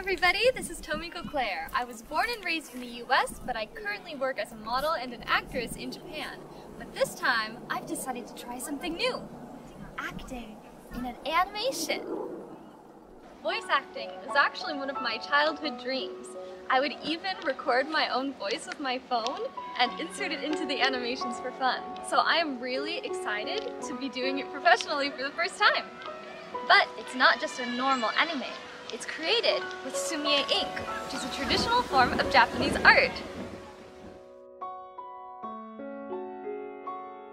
everybody, this is Tomiko Claire. I was born and raised in the US, but I currently work as a model and an actress in Japan. But this time, I've decided to try something new acting in an animation. Voice acting is actually one of my childhood dreams. I would even record my own voice with my phone and insert it into the animations for fun. So I am really excited to be doing it professionally for the first time. But it's not just a normal anime. It's created with sumi-e ink, which is a traditional form of Japanese art.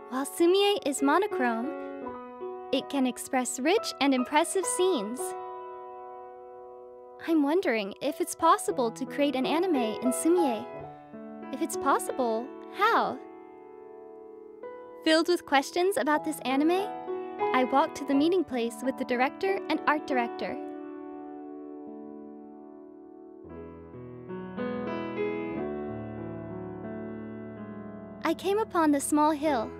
While sumi-e is monochrome, it can express rich and impressive scenes. I'm wondering if it's possible to create an anime in sumi-e. If it's possible, how? Filled with questions about this anime, I walked to the meeting place with the director and art director. I came upon the small hill.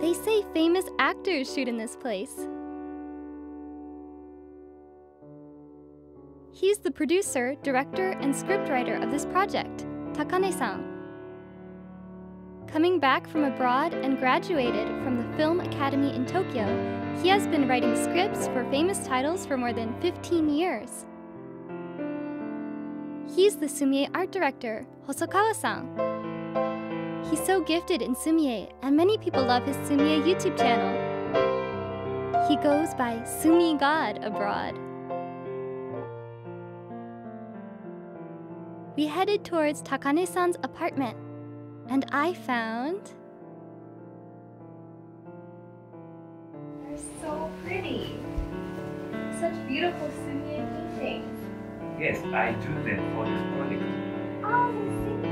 They say famous actors shoot in this place. He's the producer, director, and scriptwriter of this project, Takane-san. Coming back from abroad and graduated from the Film Academy in Tokyo, he has been writing scripts for famous titles for more than 15 years. He's the Sumi-e art director, Hosokawa-san. He's so gifted in Sumi-e, and many people love his Sumi-e YouTube channel. He goes by Sumi God abroad. We headed towards Takane-san's apartment, and I found... They're so pretty. Such beautiful sumi-e paintings. Yes, I do them for this project. Oh, see. The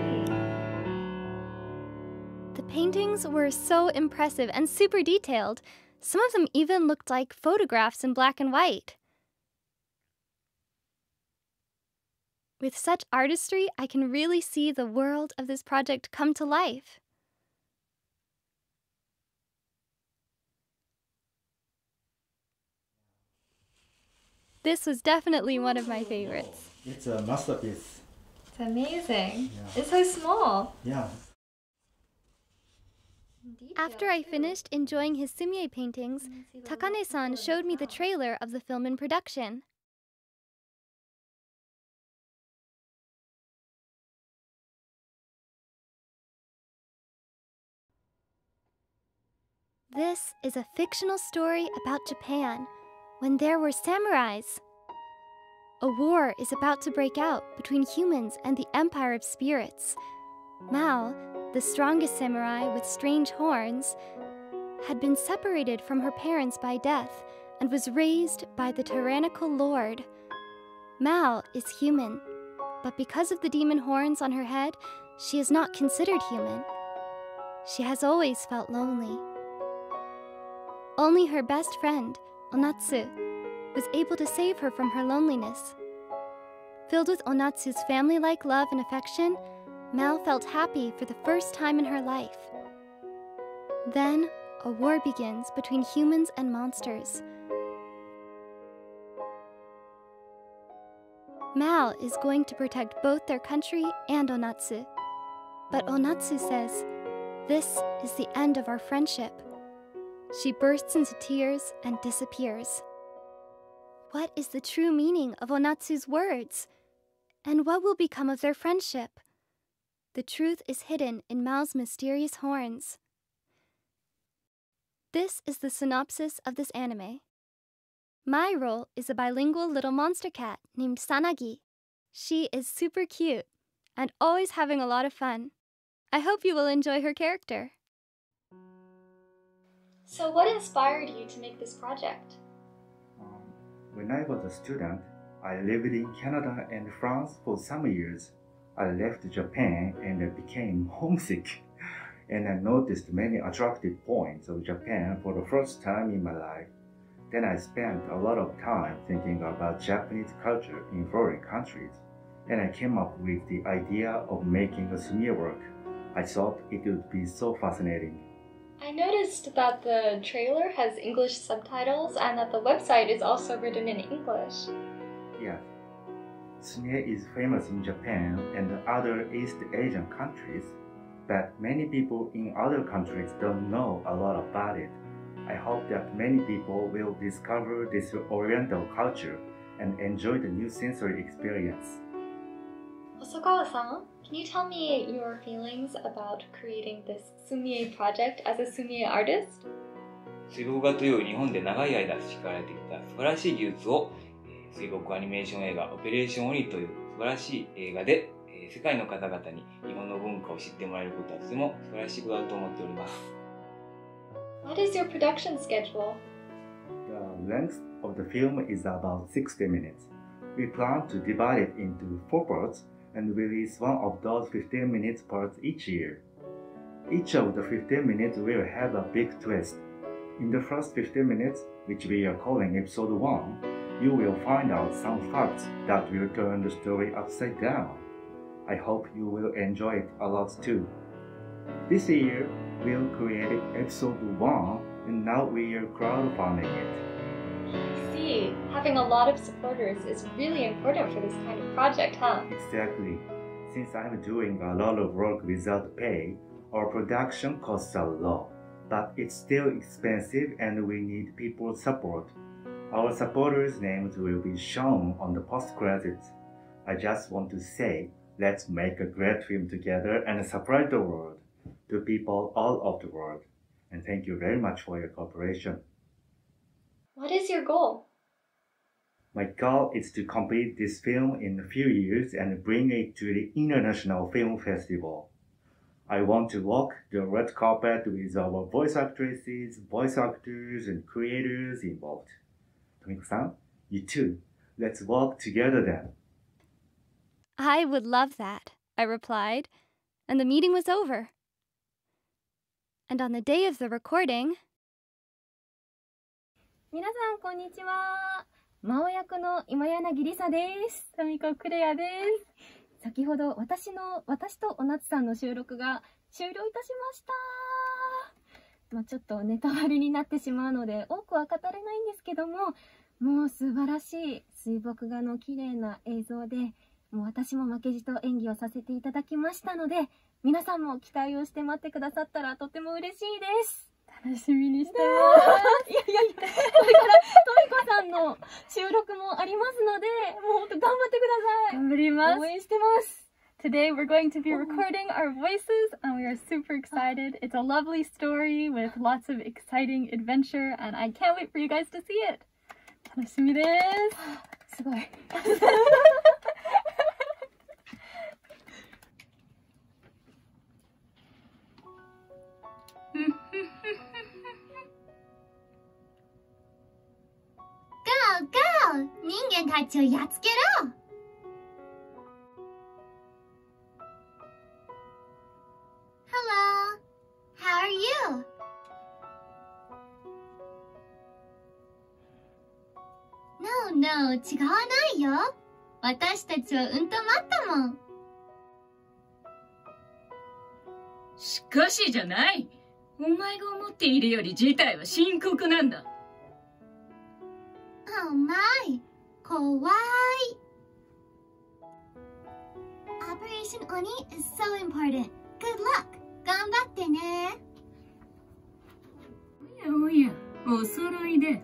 paintings were so impressive and super detailed. Some of them even looked like photographs in black and white. With such artistry, I can really see the world of this project come to life. This was definitely one of my favorites. It's a masterpiece. It's amazing. Yeah. It's so small. Yeah. After I finished enjoying his sumi-e paintings, Takane-san showed me the trailer of the film in production. This is a fictional story about Japan when there were samurais. A war is about to break out between humans and the Empire of Spirits. Mao, the strongest samurai with strange horns, had been separated from her parents by death and was raised by the tyrannical lord. Mao is human, but because of the demon horns on her head, she is not considered human. She has always felt lonely. Only her best friend, Onatsu, was able to save her from her loneliness. Filled with Onatsu's family like love and affection, Mao felt happy for the first time in her life. Then, a war begins between humans and monsters. Mao is going to protect both their country and Onatsu. But Onatsu says, This is the end of our friendship. She bursts into tears and disappears. What is the true meaning of Onatsu's words? And what will become of their friendship? The truth is hidden in Mao's mysterious horns. This is the synopsis of this anime. My role is a bilingual little monster cat named Sanagi. She is super cute and always having a lot of fun. I hope you will enjoy her character. So, what inspired you to make this project? Um, when I was a student, I lived in Canada and France for some years. I left Japan and I became homesick. And I noticed many attractive points of Japan for the first time in my life. Then I spent a lot of time thinking about Japanese culture in foreign countries. And I came up with the idea of making a sumi-e work. I thought it would be so fascinating. I noticed that the trailer has English subtitles and that the website is also written in English. Yes. Sumi-e is famous in Japan and other East Asian countries, but many people in other countries don't know a lot about it. I hope that many people will discover this Oriental culture and enjoy the new sensory experience. Hosokawa-san, can you tell me your feelings about creating this Sumi-e project as a Sumi-e artist? 水墨画という日本で長い間培われてきた素晴らしい技術を水墨アニメーション映画オペレーションオニという素晴らしい映画で、えー世界の方々に日本の文化を知ってもらえることはとても素晴らしいことだと思っております。What is your production schedule? The length of the film is about 60 minutes. We plan to divide it into four parts and release one of those 15 minutes parts each year. Each of the 15 minutes will have a big twist. In the first 15 minutes, which we are calling episode 1, you will find out some facts that will turn the story upside down. I hope you will enjoy it a lot too. This year, we'll create episode 1 and now we are crowdfunding it. I see. Having a lot of supporters is really important for this kind of project, huh? Exactly. Since I'm doing a lot of work without pay, our production costs a lot, but it's still expensive and we need people's support. Our supporters' names will be shown on the post credits. I just want to say, let's make a great film together and surprise the world to people all over the world. And thank you very much for your cooperation. What is your goal? My goal is to complete this film in a few years and bring it to the International Film Festival. I want to walk the red carpet with our voice actresses, voice actors, and creators involved. Tomiko-san, you too. Let's walk together then. I would love that, I replied, and the meeting was over. And on the day of the recording, 皆さんこんにちは魔王役の今柳りさですタミコクレアです先ほど私の私とおなつさんの収録が終了いたしましたまあ、ちょっとネタバレになってしまうので多くは語れないんですけどももう素晴らしい水墨画の綺麗な映像でもう私も負けじと演技をさせていただきましたので皆さんも期待をして待ってくださったらとても嬉しいです楽しみにしてますいやいやいやこれからトミコさんの収録もありますのでもう本当頑張ってください頑張ります応援してます Today we're going to be recording our voices and we are super excited. It's a lovely story with lots of exciting adventure and I can't wait for you guys to see it. 楽しみです。すごい Go, go! 人間たちをやっつけろ違わないよ。私たちはうんと待ったもん。しかしじゃない。お前が思っているより事態は深刻なんだ。Oh my! 怖い Operation Oni is so important. Good luck! 頑張ってねおやおや、お揃いで。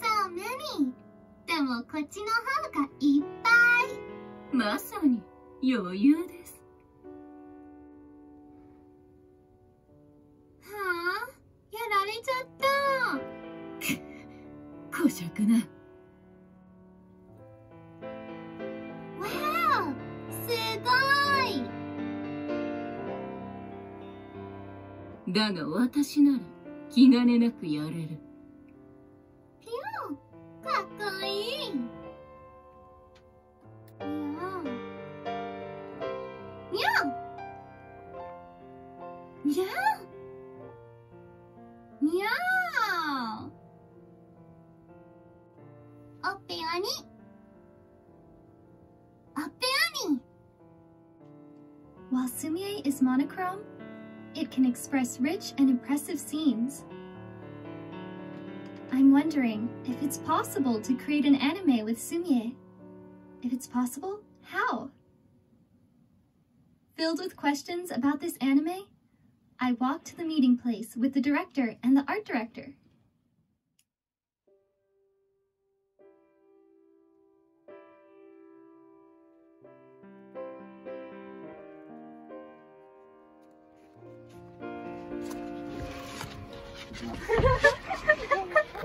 So many! でもこっちの方がいっぱいまさに余裕です。はあやられちゃった こしゃくな。Wow! すごいだが私なら気兼ねなくやれる。playing. Yeah. Yeah. Yeah. Meow. Open Annie. Open Annie. While Sumi-e is monochrome, it can express rich and impressive scenes. I'm wondering if it's possible to create an anime with Sumi-e. If it's possible, how? Filled with questions about this anime, I walked to the meeting place with the director and the art director.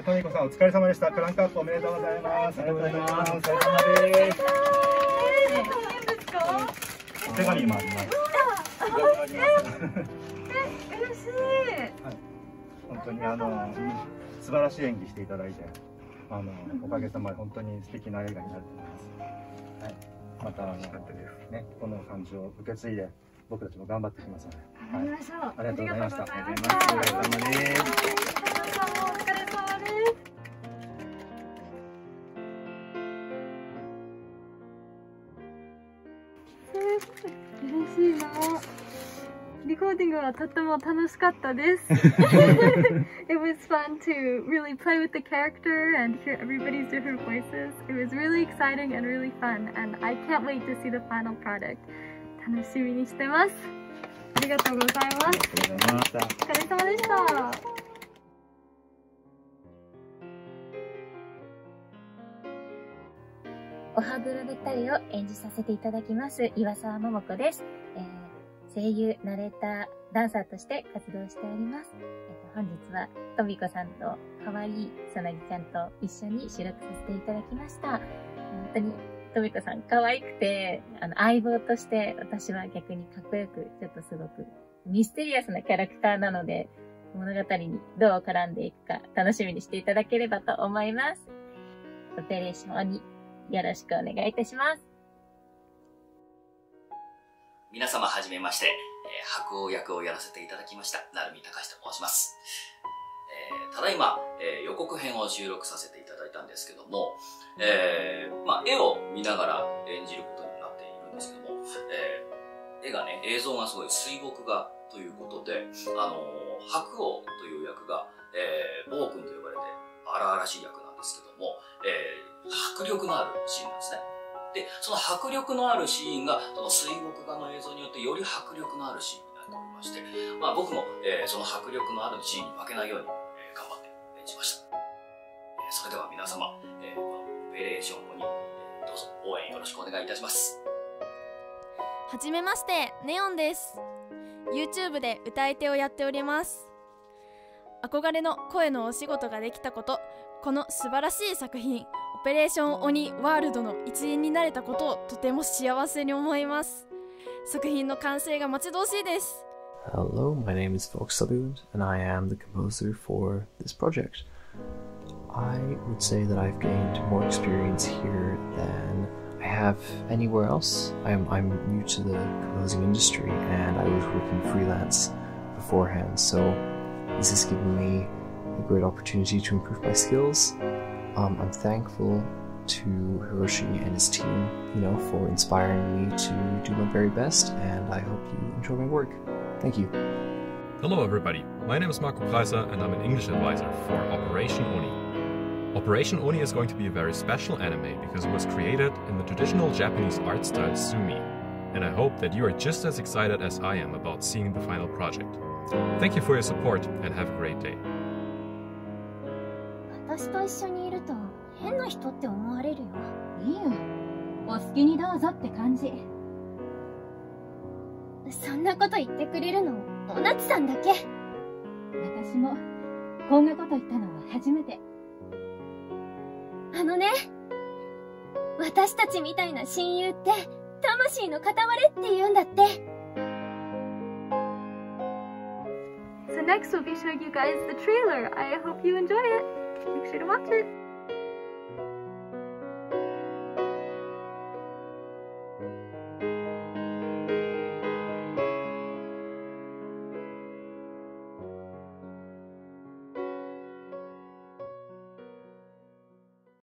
トミコさんお疲れ様でした。クランクアップおめでとうございます。ありがとうございます。お疲れ様です。お手紙もあります。え、嬉しい。はい。本当にあの素晴らしい演技していただいて、あのおかげさまで本当に素敵な映画になると思います。はい。またあのねこの感じを受け継いで。僕たちも頑張っていきますので。頑張りましょう。ありがとうございました。ありがとうございます。お嬉しいな。リコーディングはとっても楽しかったです。it was fun to really play with the character and hear everybody's different voices. It was really exciting and really fun, and I can't wait to see the final product. 楽しみにしてます。ありがとうございます。お疲れ様でした。おはぐろべったりを演じさせていただきます、岩沢桃子です。えー、声優、ナレーター、ダンサーとして活動しております。えー、本日は、とみこさんと可愛いさなぎちゃんと一緒に収録させていただきました。本当にとみこさん可愛くて、あの、相棒として私は逆にかっこよく、ちょっとすごくミステリアスなキャラクターなので、物語にどう絡んでいくか楽しみにしていただければと思います。オペレーションによろしくお願いいたします。皆様はじめまして、えー、白王役をやらせていただきました、成海隆と申します。えー、ただいま、えー、予告編を収録させていただいたんですけども、えー、まあ、絵を見ながら演じることになっているんですけども、えー、絵がね、映像がすごい水墨画ということで、あのー、白王という役が、えー、暴君と呼ばれて荒々しい役なんです、迫力のあるシーンなんですね。で、その迫力のあるシーンが、その水墨画の映像によってより迫力のあるシーンになっておりまして、まあ僕も、えー、その迫力のあるシーンに負けないように、えー、頑張って演じました。えー、それでは皆様、えーペレーション後に、えー、どうぞ応援よろしくお願いいたしますはじめましてネオンです YouTube で歌い手をやっております憧れの声のお仕事ができたことこの素晴らしい作品ペレーション鬼ワールドの一員になれたことをとても幸せに思います作品の完成が待ち遠しいです Hello, my name is Fox Salud, and I am the composer for this project. I would say that I've gained more experience here than I have anywhere else. I'm, I'm new to the composing industry and I was working freelance beforehand, so this has given me a great opportunity to improve my skills. Um, I'm thankful to Hiroshi and his team, you know, for inspiring me to do my very best, and I hope you enjoy my work. Thank you. Hello, everybody. My name is Marco Kreiser, and I'm an English advisor for Operation Oni. Operation Oni is going to be a very special anime because it was created in the traditional Japanese art style Sumi, and I hope that you are just as excited as I am about seeing the final project. Thank you for your support and have a great day. 私と一緒にいると変な人って思われるよ。いいよ。お好きにどうぞって感じ。そんなこと言ってくれるの、おなつさんだけ。私も、こんなこと言ったのは初めて。あのね、私たちみたいな親友って、魂の塊って言うんだって。So next we'll be showing you guys the trailer. I hope you enjoy it. Make sure to watch it.